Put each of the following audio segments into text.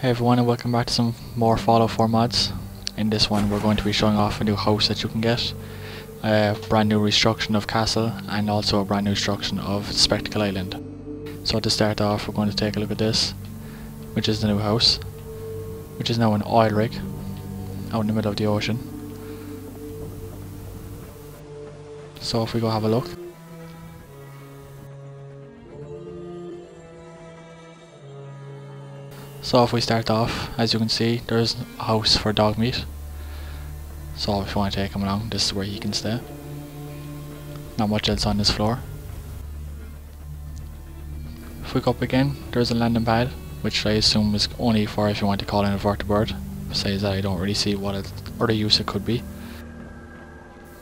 Hey everyone and welcome back to some more Fallout 4 mods. In this one we're going to be showing off a new house that you can get, a brand new restructuring of Castle and also a brand new restructuring of Spectacle Island. So to start off we're going to take a look at this, which is the new house, which is now an oil rig out in the middle of the ocean. So if we go have a look. So if we start off, as you can see, there's a house for Dogmeat. So if you want to take him along, this is where he can stay. Not much else on this floor. If we go up again, there's a landing pad, which I assume is only for if you want to call in a vertibird. Besides that, I don't really see what other use it could be.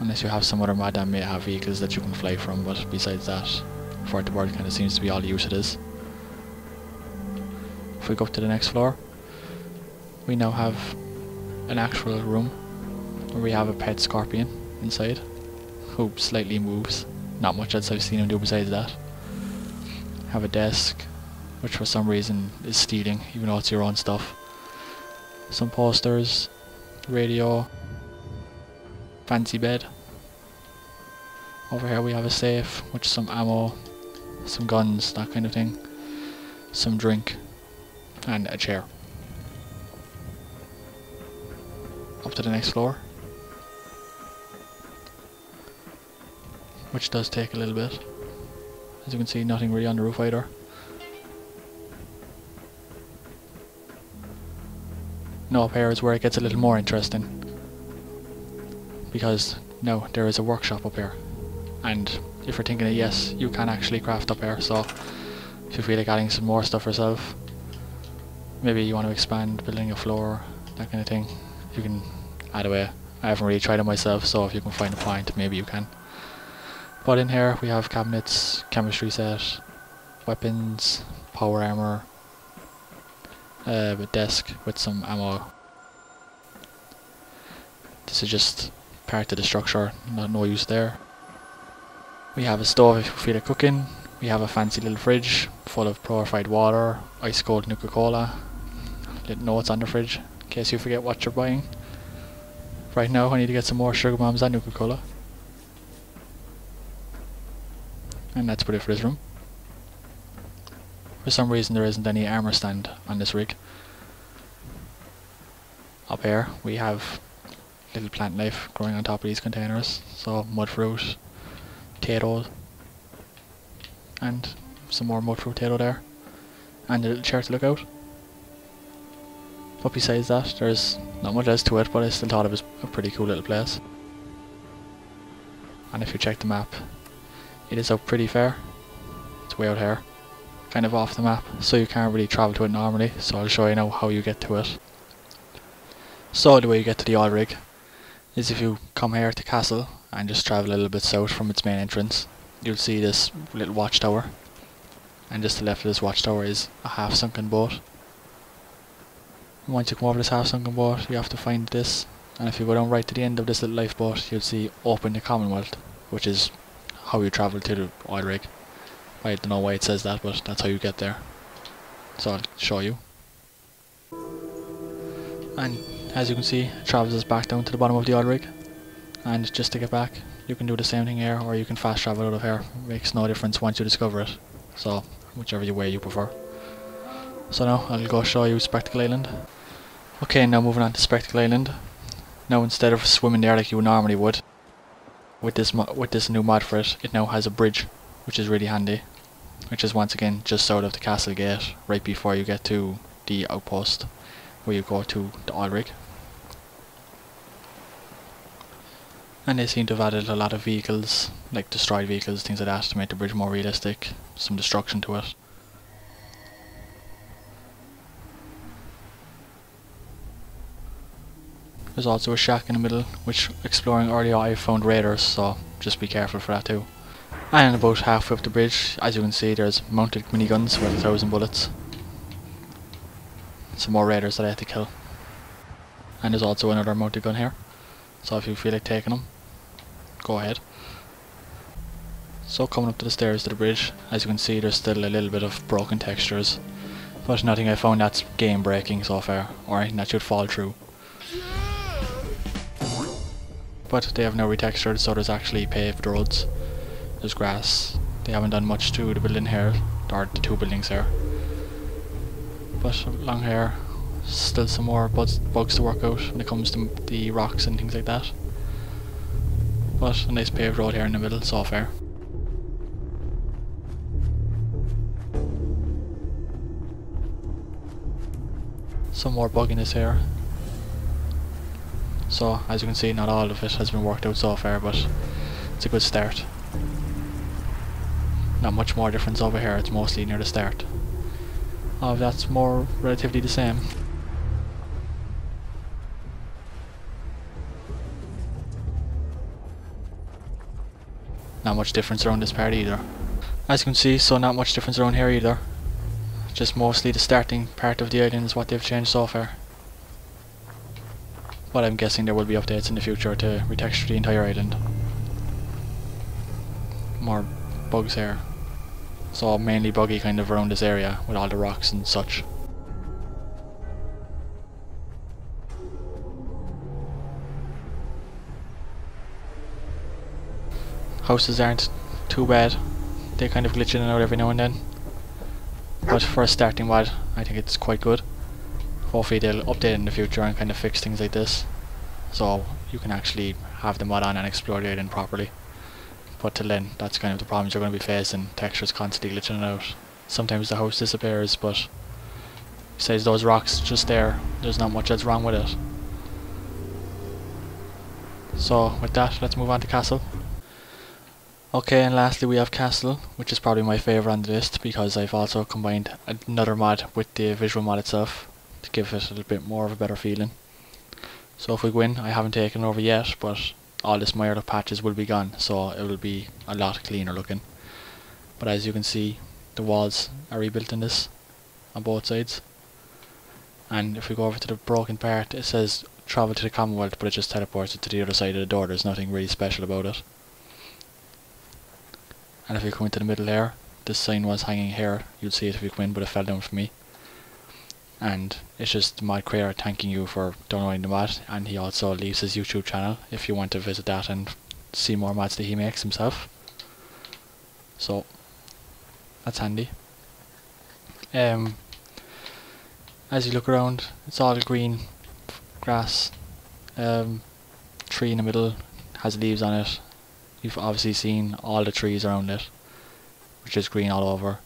Unless you have some other mod that may have vehicles that you can fly from, but besides that, vertibird kind of seems to be all the use it is. If we go to the next floor, we now have an actual room where we have a pet scorpion inside who slightly moves. Not much else I've seen him do besides that. Have a desk, which for some reason is stealing, even though it's your own stuff. Some posters, radio, fancy bed. Over here we have a safe with some ammo, some guns, that kind of thing. Some drink and a chair. Up to the next floor. Which does take a little bit. As you can see, nothing really on the roof either. Now up here is where it gets a little more interesting. Because now there is a workshop up here. And if you're thinking that yes, you can actually craft up here, so if you feel like adding some more stuff yourself, maybe you want to expand building a floor, that kind of thing, you can add away. I haven't really tried it myself, so if you can find a point, maybe you can. But in here we have cabinets, chemistry set, weapons, power armor, uh, a desk with some ammo. This is just part of the structure, not no use there. We have a stove if you feel like cooking. We have a fancy little fridge full of purified water, ice cold Nuka Cola, little notes on the fridge in case you forget what you're buying. Right now I need to get some more sugar bombs and Nuka Cola. And that's pretty for this room. For some reason there isn't any armor stand on this rig. Up here we have little plant life growing on top of these containers. So mutfruit, potatoes, and some more mud potato there. And a little chair to look out. But besides that, there's not much else to it, but I still thought it was a pretty cool little place. And if you check the map, it is out pretty fair. It's way out here, kind of off the map, so you can't really travel to it normally, so I'll show you now how you get to it. So the way you get to the oil rig is if you come here to Castle and just travel a little bit south from its main entrance, you'll see this little watchtower. And just to the left of this watchtower is a half sunken boat. Once you come over this half sunken boat, you have to find this. And if you go down right to the end of this little lifeboat, you'll see Open the Commonwealth, which is how you travel to the oil rig. I don't know why it says that, but that's how you get there. So I'll show you. And as you can see, it travels us back down to the bottom of the oil rig. And just to get back, you can do the same thing here, or you can fast travel out of here. It makes no difference once you discover it. So, whichever way you prefer. So now, I'll go show you Spectacle Island. Okay, now moving on to Spectacle Island. Now instead of swimming there like you normally would, with this with this new mod for it, it now has a bridge, which is really handy. Which is once again just south of the castle gate, right before you get to the outpost, where you go to the oil rig. And they seem to have added a lot of vehicles, like destroyed vehicles, things like that, to make the bridge more realistic, some destruction to it. There's also a shack in the middle, which exploring earlier I found raiders, so just be careful for that too. And about halfway up the bridge, as you can see, there's mounted miniguns with a thousand bullets. Some more raiders that I had to kill. And there's also another mounted gun here, so if you feel like taking them, go ahead. So coming up to the stairs to the bridge, as you can see there's still a little bit of broken textures. But nothing I found that's game breaking so far, or anything that should fall through. But they have now retextured so there's actually paved roads. There's grass. They haven't done much to the building here, or the two buildings here. But long hair, still some more bugs, bugs to work out when it comes to the rocks and things like that. But a nice paved road here in the middle so far. Some more bugginess here. So as you can see not all of it has been worked out so far but it's a good start. Not much more difference over here, it's mostly near the start. Of that's more relatively the same. Not much difference around this part either. As you can see, so not much difference around here either. Just mostly the starting part of the island is what they've changed so far. But I'm guessing there will be updates in the future to retexture the entire island. More bugs here. So mainly buggy kind of around this area with all the rocks and such. Houses aren't too bad. They kind of glitch in and out every now and then. But for a starting mod, I think it's quite good. Hopefully they'll update in the future and kind of fix things like this. So you can actually have the mod on and explore the island properly. But till then, that's kind of the problems you're going to be facing. Textures constantly glitching out. Sometimes the house disappears, but besides those rocks just there, there's not much that's wrong with it. So with that, let's move on to castle. Okay, and lastly we have Castle, which is probably my favourite on the list because I've also combined another mod with the visual mod itself to give it a little bit more of a better feeling. So if we go in, I haven't taken over yet, but all this mired up patches will be gone, so it will be a lot cleaner looking. But as you can see, the walls are rebuilt in this on both sides. And if we go over to the broken part, it says travel to the Commonwealth, but it just teleports it to the other side of the door. There's nothing really special about it and if you come into the middle there this sign was hanging here. You'd see it if you come in but it fell down for me. And it's just mod creator thanking you for downloading the mod and he also leaves his YouTube channel if you want to visit that and see more mods that he makes himself. So that's handy. Um, as you look around it's all green grass. Um, tree in the middle has leaves on it You've obviously seen all the trees around it, which is green all over.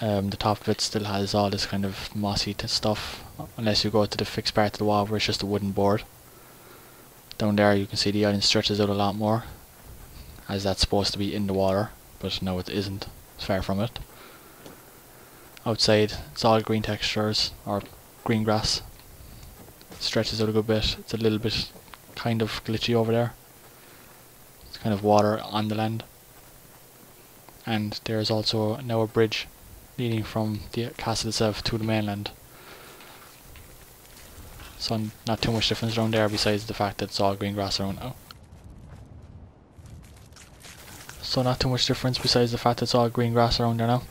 Um, the top of it still has all this kind of mossy stuff, unless you go to the fixed part of the wall where it's just a wooden board. Down there you can see the island stretches out a lot more, as that's supposed to be in the water, but no it isn't, it's far from it. Outside it's all green textures, or green grass. stretches out a good bit, it's a little bit kind of glitchy over there kind of water on the land. And there is also now a bridge leading from the castle itself to the mainland. So not too much difference around there besides the fact that it's all green grass around now. So not too much difference besides the fact that it's all green grass around there now.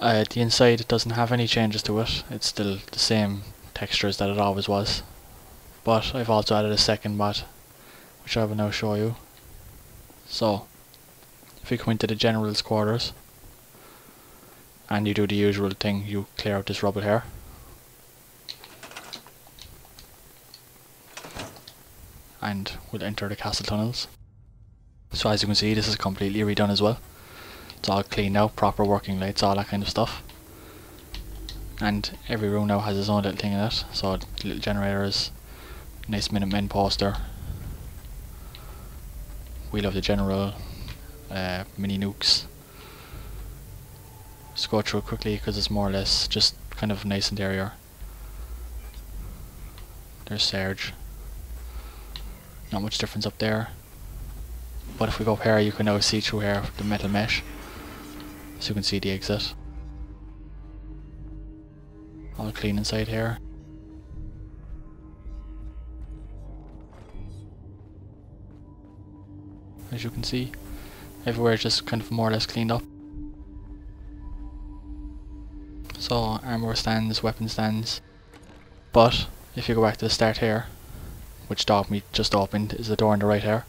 Uh, the inside doesn't have any changes to it, it's still the same textures that it always was. But I've also added a second mod which I will now show you. So, if you come into the general's quarters, and you do the usual thing, you clear out this rubble here. And we'll enter the castle tunnels. So as you can see, this is completely redone as well. It's all clean now, proper working lights, all that kind of stuff. And every room now has its own little thing in it, so little generators, nice Minutemen poster, Wheel of the General, uh, mini nukes. Just go through quickly because it's more or less just kind of nice interior. There's Serge. Not much difference up there. But if we go up here you can now see through here the metal mesh. So you can see the exit. All clean inside here. As you can see. Everywhere is just kind of more or less cleaned up. So armor stands, weapon stands. But if you go back to the start here, which Dogmeat just opened, is the door on the right here,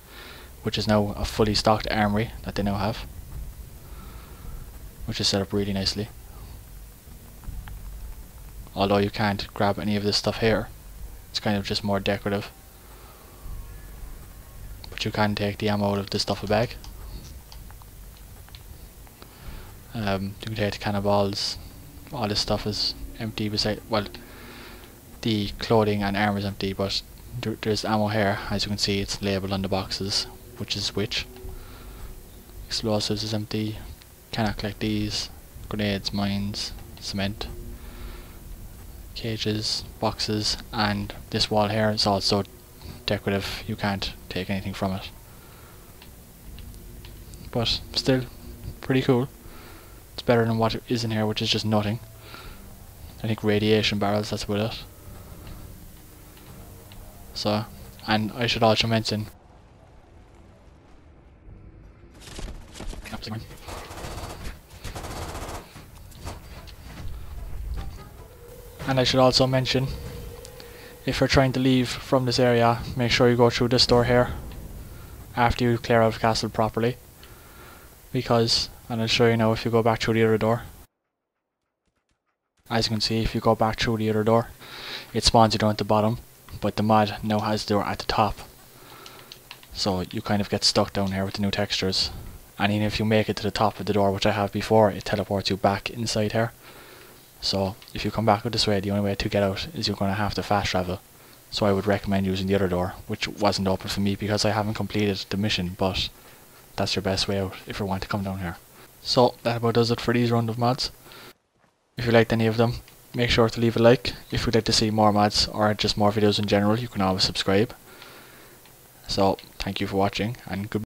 which is now a fully stocked armory that they now have, which is set up really nicely. Although you can't grab any of this stuff here, it's kind of just more decorative. But you can take the ammo out of this duffel bag. Um, you can take the cannonballs, all this stuff is empty beside, well, the clothing and armor is empty, but there, there's ammo here, as you can see it's labelled on the boxes, which is which. Explosives is empty, cannot collect these, grenades, mines, cement, cages, boxes, and this wall here is also decorative, you can't take anything from it. But still, pretty cool. It's better than what is in here, which is just nothing. I think radiation barrels, that's about it. So, and I should also mention And I should also mention, if you're trying to leave from this area, make sure you go through this door here after you clear out the castle properly. Because, and I'll show you now if you go back through the other door. As you can see, if you go back through the other door, it spawns you down at the bottom, but the mod now has the door at the top. So you kind of get stuck down here with the new textures. And even if you make it to the top of the door, which I have before, it teleports you back inside here. So if you come back with this way, the only way to get out is you're going to have to fast travel. So I would recommend using the other door, which wasn't open for me because I haven't completed the mission, but that's your best way out if you want to come down here. So that about does it for these round of mods. If you liked any of them, make sure to leave a like. If you'd like to see more mods or just more videos in general, you can always subscribe. So thank you for watching and goodbye.